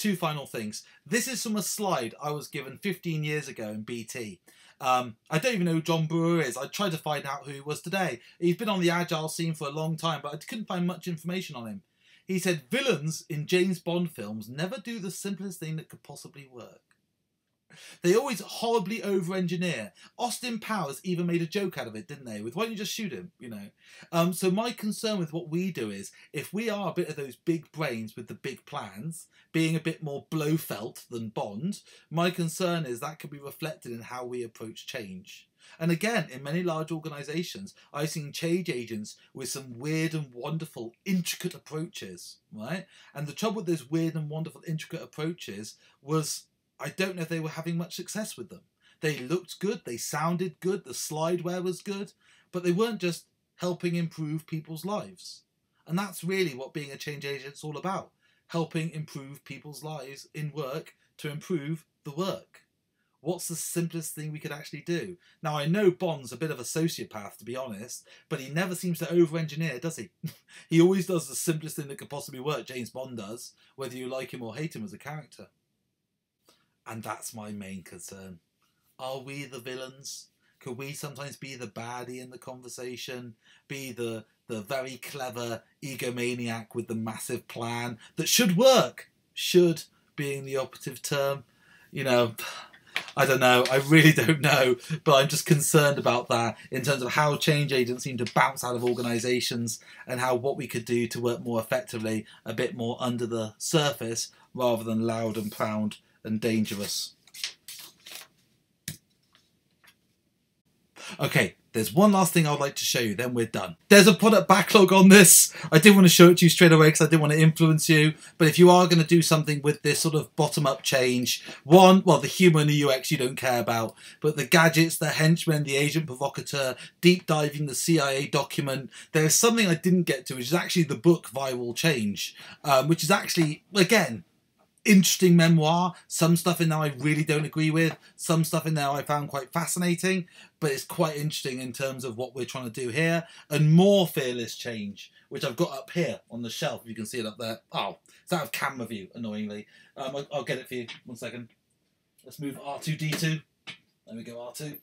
Two final things. This is from a slide I was given 15 years ago in BT. Um, I don't even know who John Brewer is. I tried to find out who he was today. He's been on the agile scene for a long time, but I couldn't find much information on him. He said villains in James Bond films never do the simplest thing that could possibly work. They always horribly over engineer. Austin Powers even made a joke out of it, didn't they? With why don't you just shoot him, you know? Um, so my concern with what we do is if we are a bit of those big brains with the big plans, being a bit more Blofeld than Bond, my concern is that could be reflected in how we approach change. And again, in many large organizations, I've seen change agents with some weird and wonderful, intricate approaches, right? And the trouble with those weird and wonderful, intricate approaches was I don't know if they were having much success with them. They looked good, they sounded good, the slideware was good, but they weren't just helping improve people's lives. And that's really what being a change agent is all about helping improve people's lives in work to improve the work. What's the simplest thing we could actually do? Now, I know Bond's a bit of a sociopath, to be honest, but he never seems to over engineer, does he? he always does the simplest thing that could possibly work, James Bond does, whether you like him or hate him as a character. And that's my main concern. Are we the villains? Could we sometimes be the baddie in the conversation? Be the the very clever egomaniac with the massive plan that should work? Should being the operative term. You know, I don't know. I really don't know. But I'm just concerned about that in terms of how change agents seem to bounce out of organisations and how what we could do to work more effectively, a bit more under the surface rather than loud and proud and dangerous. Okay, there's one last thing I'd like to show you, then we're done. There's a product backlog on this. I didn't want to show it to you straight away because I didn't want to influence you. But if you are going to do something with this sort of bottom-up change, one, well, the humour and the UX you don't care about, but the gadgets, the henchmen, the agent provocateur, deep diving the CIA document, there's something I didn't get to, which is actually the book Viral Change, um, which is actually, again, interesting memoir. Some stuff in there I really don't agree with. Some stuff in there I found quite fascinating, but it's quite interesting in terms of what we're trying to do here. And more fearless change, which I've got up here on the shelf. You can see it up there. Oh, it's out of camera view, annoyingly. Um, I'll, I'll get it for you. One second. Let's move R2D2. There we go, R2.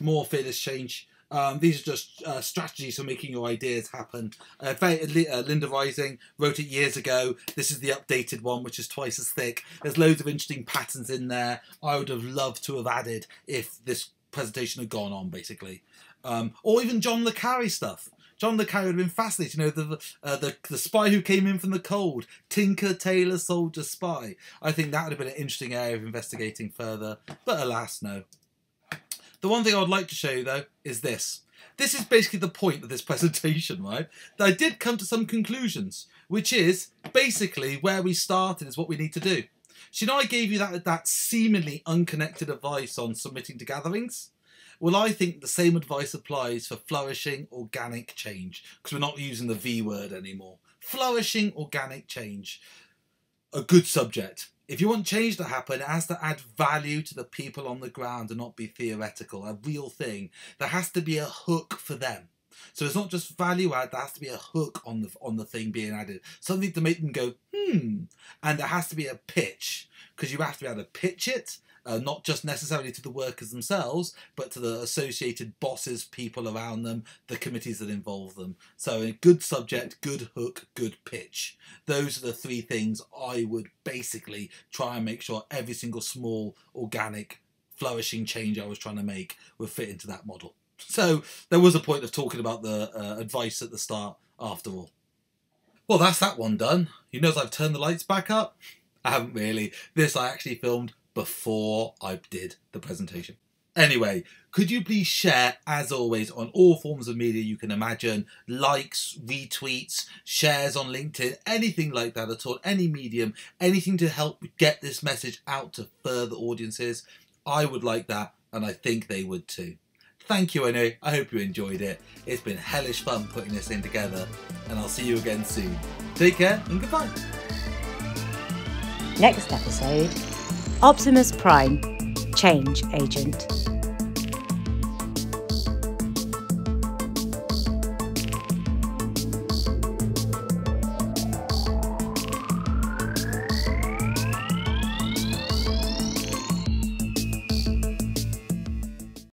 More fearless change. Um, these are just uh, strategies for making your ideas happen. Uh, uh, Linda Rising wrote it years ago. This is the updated one, which is twice as thick. There's loads of interesting patterns in there. I would have loved to have added if this presentation had gone on, basically. Um, or even John le Carre stuff. John le Carre would have been fascinating. You know, the, uh, the the spy who came in from the cold, Tinker, Tailor, Soldier, Spy. I think that would have been an interesting area of investigating further. But alas, no. The one thing I would like to show you though is this. This is basically the point of this presentation, right? That I did come to some conclusions, which is basically where we started is what we need to do. So you know I gave you that, that seemingly unconnected advice on submitting to gatherings? Well, I think the same advice applies for flourishing organic change, because we're not using the V word anymore. Flourishing organic change. A good subject If you want change to happen, it has to add value to the people on the ground and not be theoretical, a real thing. There has to be a hook for them. So it's not just value add, there has to be a hook on the on the thing being added. Something to make them go, hmm. And there has to be a pitch. Because you have to be able to pitch it uh, not just necessarily to the workers themselves, but to the associated bosses, people around them, the committees that involve them. So, a good subject, good hook, good pitch. Those are the three things I would basically try and make sure every single small, organic, flourishing change I was trying to make would fit into that model. So, there was a point of talking about the uh, advice at the start, after all. Well, that's that one done. You notice I've turned the lights back up? I haven't really. This I actually filmed before I did the presentation. Anyway, could you please share, as always, on all forms of media you can imagine likes, retweets, shares on LinkedIn, anything like that at all, any medium, anything to help get this message out to further audiences? I would like that, and I think they would too. Thank you anyway, I hope you enjoyed it. It's been hellish fun putting this thing together, and I'll see you again soon. Take care and goodbye. Next episode Optimus Prime, Change Agent.